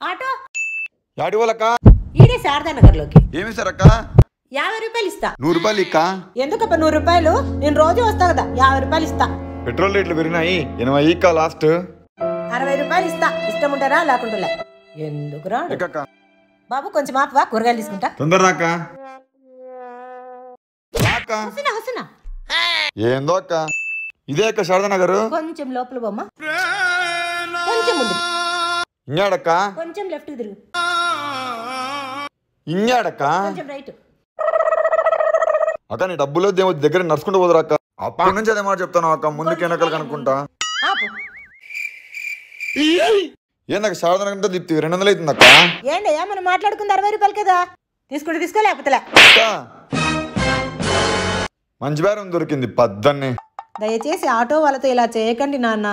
Auto? ఈడే శారదా ఏమి sir అక్క? యాభై రూపాయలు ఇస్తా. నూరు రూపాయలు ఇక్క? ఎందుకప్ప నూరు రూపాయలు? నేను రోజు వస్తా కదా యాభై రూపాయలు ఇస్తా. పెట్రోల్ రేట్లు పెరిగినాయి ఎనభై ఇక్క లాస్ట్. అరవై రూపాయలు ఇస్తా. ఇష్టం ఉంటారా లేకుంటలే ఎందుకు రాడు? ఎక్కక్క? బాబు కొంచెం ఆపువా కూరగాయలు తీసుకుంటా. తొందర రాక రాక వస్తున్నా వస్తున్నా. ఏందో అక్క? ఇదే అక్క శారదా నగర్? కొంచెం లోపల బొమ్మ. కొంచెం ముందు. ఇంగాడక్క కొంచెం లెఫ్ట్ తిరుగు. ఇంగాడక్క కొంచెం రైట్. అక్క నీ డబ్బులు దేమో దగ్గర నడుచుకుంటూ పోదురా అక్క. అప్పటి నుంచి అదే మాట చెప్తాను అక్క ముందుకు వెనకాల కనుక్కుంటా. ఏందక్క శారదా నగర్ అంటే దీప్తి రెండు వందలు అవుతుంది అక్క ఏంటయ్యా మనం మాట్లాడుకుంది అరవై రూపాయలు కదా? తీసుకుంటే తీసుకో లేకపోతే మంచి బేరం దొరికింది పద్దన్నే. దయచేసి ఆటో వాళ్ళతో ఇలా చేయకండి నాన్న.